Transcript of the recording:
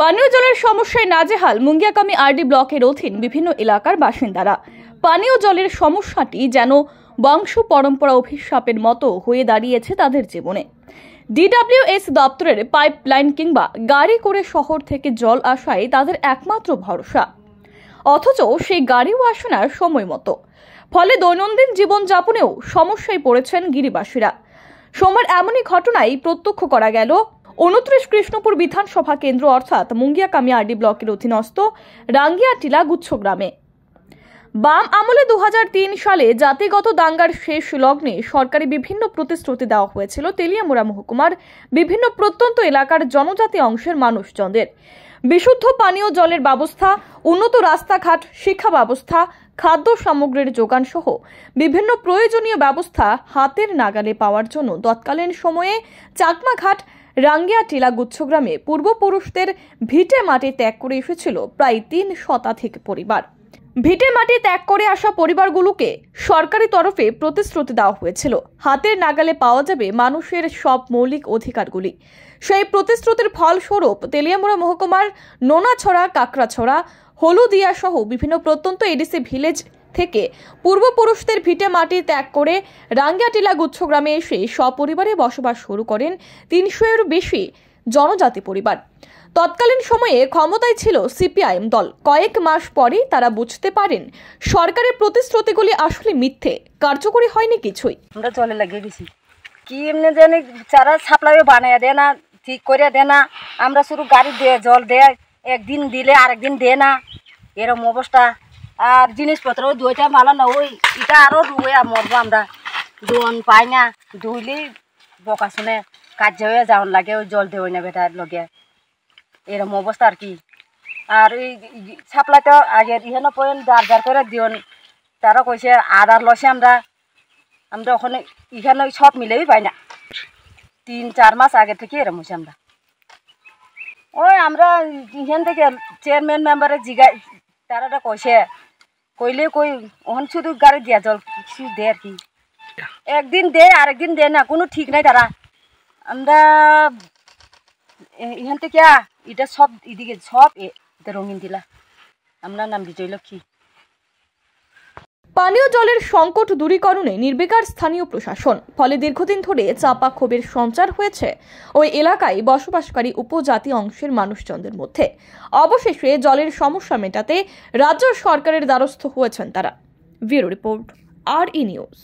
পানীয় জলের সমস্যায় নাজেহাল মুঙ্গিয়াকামি আরডি ব্লকের অধীন বিভিন্ন এলাকার বাসিন্দারা। পানীয় জলের সমস্যাটি যেন বংশ পরম্পরা অভিশাপের মতো হয়ে দাঁড়িয়েছে তাদের জীবনে। ডিডব্লিউএস দপ্তরের পাইপলাইন কিংবা গাড়ি করে শহর থেকে জল আসাই তাদের একমাত্র ভরসা। অথচ সেই গাড়িও আসে না সময় মতো। ফলে দৈনন্দিন জীবনযাপনেও সমস্যায় পড়েছেন গিরিবাসীরা। সোমবার এমনই ঘটনাই প্রত্যক্ষ করা গেল উনত্রিশ কৃষ্ণপুর বিধানসভা কেন্দ্র অর্থাৎ মুঙ্গিয়া কামিয়ারডি ব্লকের অধীনস্থ রাঙ্গিয়াটিলা গুচ্ছ গ্রামে। বাম আমলে দু হাজার তিন সালে জাতিগত দাঙ্গার শেষ লগ্নে সরকারি বিভিন্ন প্রতিশ্রুতি দেওয়া হয়েছিল তেলিয়ামুড়া মহকুমার বিভিন্ন প্রত্যন্ত এলাকার জনজাতি অংশের মানুষজনদের। বিশুদ্ধ পানীয় জলের ব্যবস্থা, উন্নত রাস্তাঘাট, শিক্ষা ব্যবস্থা, খাদ্য সামগ্রীর যোগান সহ বিভিন্ন প্রয়োজনীয় ব্যবস্থা হাতের নাগালে পাওয়ার জন্য তৎকালীন সময়ে চাকমাঘাট রাঙ্গিয়া টিলা গুচ্ছগ্রামে পূর্বপুরুষদের ভিটে মাটি ত্যাগ করে এসেছিল প্রায় তিন শতাধিক পরিবার। ভিটে মাটি ত্যাগ করে আসা পরিবারগুলোকে সরকারি তরফে প্রতিশ্রুতি দেওয়া হয়েছিল। হাতের নাগালে পাওয়া যাবে মানুষের সব মৌলিক অধিকারগুলি। সেই প্রতিশ্রুতির ফলস্বরূপ তেলিয়ামুড়া মহকুমার নোনাছড়া, কাকড়াছড়া হলুদিয়া সহ বিভিন্ন প্রত্যন্ত এডিসি ভিলেজ থেকে পূর্বপুরুষদের ভিটে মাটি ত্যাগ করে রাঙ্গিয়াটিলা গুচ্ছগ্রামে এসে সপরিবারে বসবাস শুরু করেন তিনশো এর বেশি জনজাতি পরিবার। তৎকালীন সময়ে ক্ষমতায় ছিল সিপিআইএম দল। কয়েক মাস পরেই তারা বুঝতে পারেন, সরকারের প্রতিশ্রুতিগুলি আসলে মিথ্যে। কার্যকরী হয়নি কিছুই। আমরা জলে লাগিয়ে দিছি। কি এমনি জানি চারা সাপ্লাই বানাইয়া দেয় না, ঠিক করে দেয় না, আমরা শুধু গাড়ি দেয় জল দেয়, একদিন দিলে আরেকদিন দেয় না। এরকম অবস্থা। আর জিনিসপত্র দুইটা মালা না, ওই এটা আরও রুয়ে মরবো আমরা। দোন পাই না ধুইলেই বকা শুনে কাজ হয়ে যাওয়ার লাগে, ওই জল দেওয়াই না বেটার লগে। এরকম অবস্থা আর কি। আর এই সাপ্লাইটা আগে ইহানো পয়েন্ট যার যার করে দিওন। তারা কইছে আধার লসে আমরা। আমরা ওখানে এখানে সব মিলেই পাই না। তিন চার মাস আগে থেকে এরম হয়েছে আমরা। ওই আমরা এখান থেকে চেয়ারম্যান মেম্বারে জিগাই তারা কইছে কইলে কই ওখান শুধু গাড়ি দিয়া জল কিছু দে আর কি। একদিন দে আরেকদিন দে না কোনো ঠিক নাই তারা। আমরা এখান থেকে এটা সব এদিকে, সব রঙিন দিলা। আমরা নাম বিজয় লক্ষ্মী পানীয় জলের সংকট দূরীকরণে নির্বিকার স্থানীয় প্রশাসন, ফলে দীর্ঘদিন ধরে চাপা ক্ষোভের সঞ্চার হয়েছে ওই এলাকায় বসবাসকারী উপজাতি অংশের মানুষজনদের মধ্যে। অবশেষে জলের সমস্যা মেটাতে রাজ্য সরকারের দ্বারস্থ হয়েছেন তারা। ব্যুরো রিপোর্ট, আর ই নিউজ।